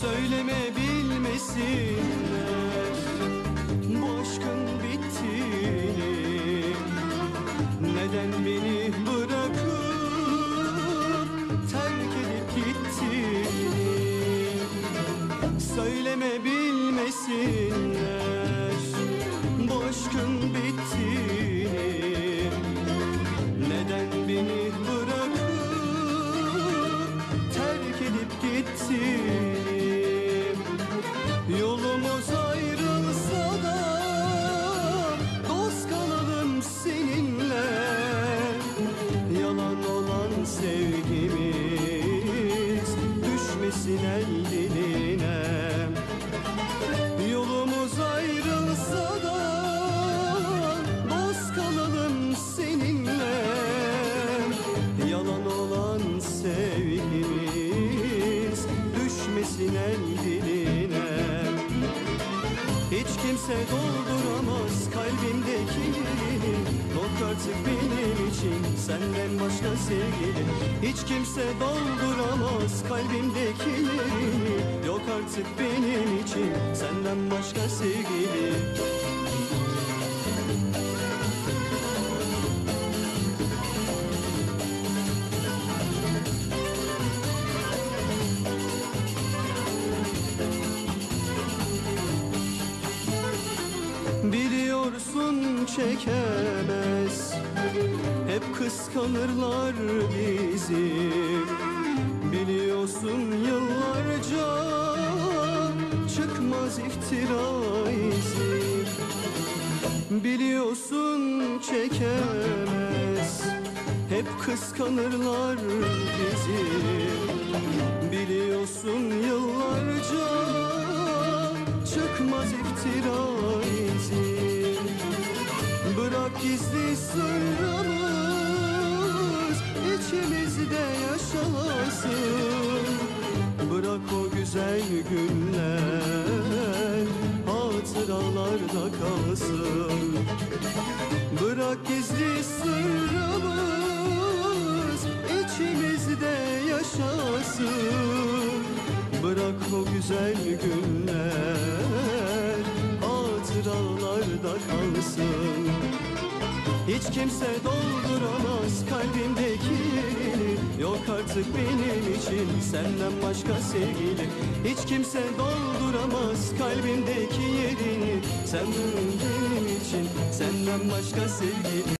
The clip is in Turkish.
Söyleme bilmesinler Söyleme bilmesinler Bu aşkın bittiğini Neden beni bırakıp Terk edip gittiğini? Yolumuz ayrılsa da Dost kalalım seninle. Yalan olan sevgimiz Düşmesin el El diline. Hiç kimse dolduramaz kalbimdeki yerini Yok artık benim için senden başka sevgili Hiç kimse dolduramaz kalbimdeki yerini Yok artık benim için senden başka sevgili çekemez. Hep kıskanırlar bizi. Biliyorsun yıllarca Çıkmaz iftira izi. Biliyorsun çekemez. Hep kıskanırlar bizi. Biliyorsun yıllarca Çıkmaz iftira izi gizli sırrımız içimizde yaşasın Bırak o güzel günler hatıralarda kalsın. Bırak gizli sırrımız içimizde yaşasın Bırak o güzel günler hatıralarda kalsın Hiç kimse dolduramaz kalbimdeki Yok artık benim için senden başka sevgili. Hiç kimse dolduramaz kalbimdeki yerini Sen benim için senden başka sevgili